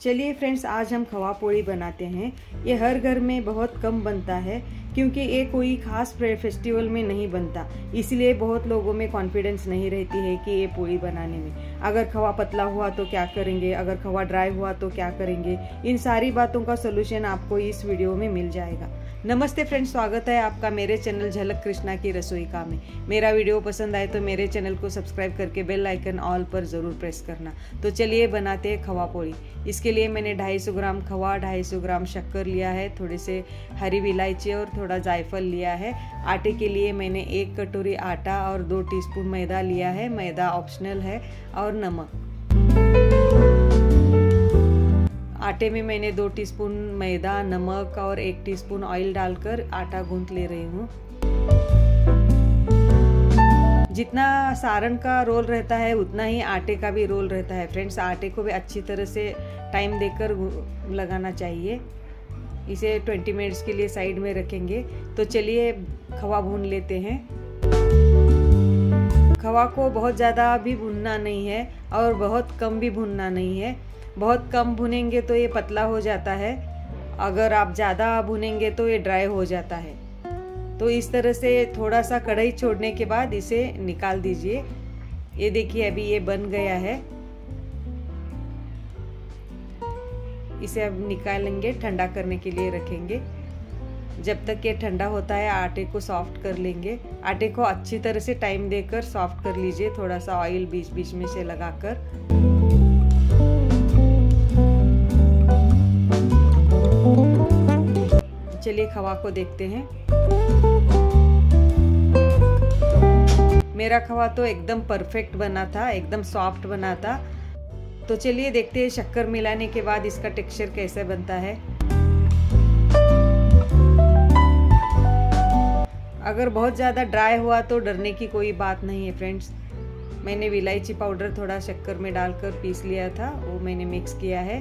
चलिए फ्रेंड्स आज हम खवा पोड़ी बनाते हैं। ये हर घर में बहुत कम बनता है, क्योंकि ये कोई खास फेस्टिवल में नहीं बनता। इसलिए बहुत लोगों में कॉन्फिडेंस नहीं रहती है कि ये पोड़ी बनाने में। अगर खवा पतला हुआ तो क्या करेंगे? अगर खवा ड्राई हुआ तो क्या करेंगे? इन सारी बातों का सोल्यूशन आपको इस वीडियो में मिल जाएगा। नमस्ते फ्रेंड्स, स्वागत है आपका मेरे चैनल झलक कृष्णा की रसोई का में। मेरा वीडियो पसंद आए तो मेरे चैनल को सब्सक्राइब करके बेल आइकन ऑल पर ज़रूर प्रेस करना। तो चलिए बनाते हैं खवा पोड़ी इसके लिए मैंने 250 ग्राम खवा 250 ग्राम शक्कर लिया है, थोड़े से हरी इलायची और थोड़ा जायफल लिया है। आटे के लिए मैंने एक कटोरी आटा और दो टी मैदा लिया है। मैदा ऑप्शनल है और नमक। आटे में मैंने दो टीस्पून मैदा, नमक और एक टीस्पून ऑयल डालकर आटा गूंथ ले रही हूँ। जितना सारण का रोल रहता है, उतना ही आटे का भी रोल रहता है। फ्रेंड्स, आटे को भी अच्छी तरह से टाइम देकर लगाना चाहिए। इसे 20 मिनट्स के लिए साइड में रखेंगे। तो चलिए, खवा भून लेते हैं। खवा को बहुत ज़्यादा भी भूनना नहीं है और बहुत कम भी भूनना नहीं है। बहुत कम भुनेंगे तो ये पतला हो जाता है। अगर आप ज़्यादा भुनेंगे तो ये ड्राई हो जाता है। तो इस तरह से थोड़ा सा कढ़ाई छोड़ने के बाद इसे निकाल दीजिए। ये देखिए अभी ये बन गया है। इसे अब निकालेंगे, ठंडा करने के लिए रखेंगे। जब तक ये ठंडा होता है, आटे को सॉफ्ट कर लेंगे। आटे को अच्छी तरह से टाइम देकर सॉफ्ट कर लीजिए थोड़ा सा ऑयल बीच बीच में से लगाकर। चलिए, खवा को देखते हैं। मेरा खवा तो एकदम परफेक्ट बना था, एकदम सॉफ्ट बना था। तो चलिए देखते हैं, शक्कर मिलाने के बाद इसका टेक्सचर कैसे बनता है। अगर बहुत ज़्यादा ड्राई हुआ तो डरने की कोई बात नहीं है फ्रेंड्स मैंने इलायची पाउडर थोड़ा शक्कर में डालकर पीस लिया था, वो मैंने मिक्स किया है.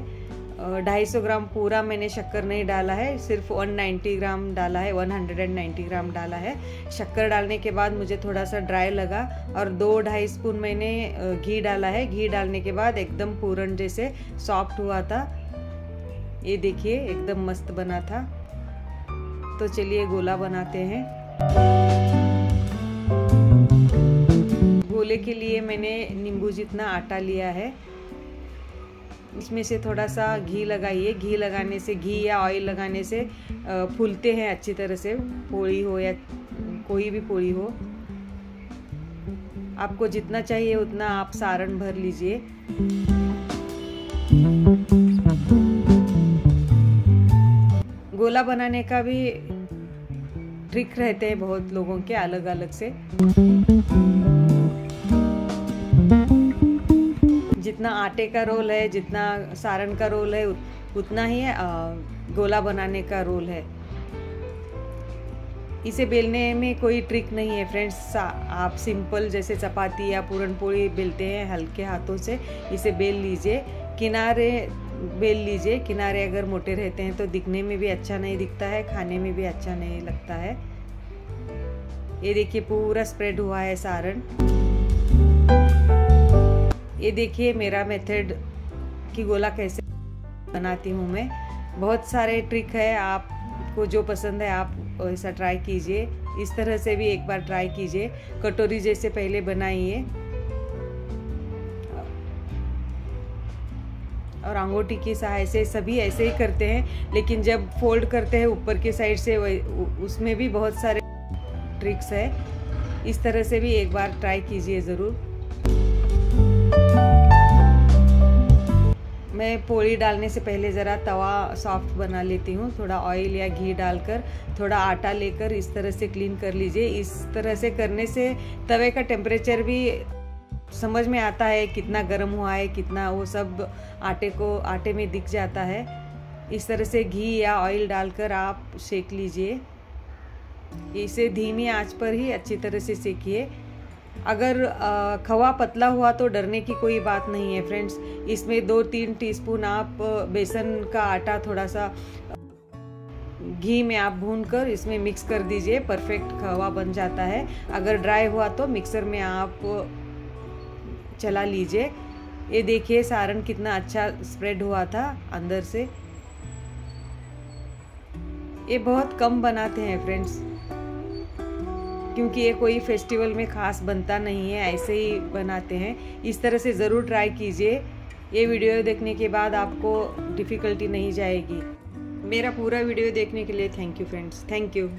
ढाई सौ ग्राम पूरा मैंने शक्कर नहीं डाला है, सिर्फ़ 190 ग्राम डाला है 190 ग्राम डाला है. शक्कर डालने के बाद मुझे थोड़ा सा ड्राई लगा और दो ढाई स्पून मैंने घी डाला है. घी डालने के बाद एकदम पूरन जैसे सॉफ्ट हुआ था. ये देखिए, एकदम मस्त बना था. तो चलिए, गोला बनाते हैं. गोले के लिए मैंने नींबू जितना आटा लिया है, इसमें से थोड़ा सा घी लगाइए। घी लगाने से, घी या ऑयल लगाने से फूलते हैं अच्छी तरह से, पोड़ी हो या कोई भी पोड़ी हो। आपको जितना चाहिए उतना आप सारण भर लीजिए। गोला बनाने का भी ट्रिक रहते हैं बहुत लोगों के अलग अलग से। जितना आटे का रोल है, जितना सारण का रोल है, उतना ही गोला बनाने का रोल है। इसे बेलने में कोई ट्रिक नहीं है, फ्रेंड्स। आप सिंपल जैसे चपाती या पूरन पोड़ी बेलते हैं हल्के हाथों से। इसे बेल लीजिए। किनारे बेल लीजिए, किनारे अगर मोटे रहते हैं तो दिखने में भी अच्छा नहीं दिखता है, खाने में भी अच्छा नहीं लगता है। ये देखिए, पूरा स्प्रेड हुआ है सारण। ये देखिए, मेरा मेथड की गोला कैसे बनाती हूँ मैं। बहुत सारे ट्रिक है, आपको जो पसंद है, आप ऐसा ट्राई कीजिए। इस तरह से भी एक बार ट्राई कीजिए। कटोरी जैसे पहले बनाइए और अंगूठी की सहाय से सभी ऐसे ही करते हैं, लेकिन जब फोल्ड करते हैं ऊपर के साइड से उसमें भी बहुत सारे ट्रिक्स है। इस तरह से भी एक बार ट्राई कीजिए ज़रूर। मैं पोड़ी डालने से पहले ज़रा तवा सॉफ्ट बना लेती हूँ, थोड़ा ऑयल या घी डालकर, थोड़ा आटा लेकर इस तरह से क्लीन कर लीजिए। इस तरह से करने से तवे का टेम्परेचर भी समझ में आता है कितना गर्म हुआ है, कितना वो सब आटे को, आटे में दिख जाता है। इस तरह से घी या ऑयल डालकर आप सेक लीजिए। इसे धीमी आँच पर ही अच्छी तरह से सेकिए। अगर खवा पतला हुआ तो डरने की कोई बात नहीं है फ्रेंड्स इसमें दो तीन टीस्पून आप बेसन का आटा थोड़ा सा घी में आप भून कर इसमें मिक्स कर दीजिए परफेक्ट खवा बन जाता है। अगर ड्राई हुआ तो मिक्सर में आप चला लीजिए। ये देखिए सारण कितना अच्छा स्प्रेड हुआ था अंदर से। ये बहुत कम बनाते हैं फ्रेंड्स क्योंकि ये कोई फेस्टिवल में खास बनता नहीं है, ऐसे ही बनाते हैं। इस तरह से ज़रूर ट्राई कीजिए। ये वीडियो देखने के बाद आपको डिफ़िकल्टी नहीं जाएगी। मेरा पूरा वीडियो देखने के लिए thank you friends thank you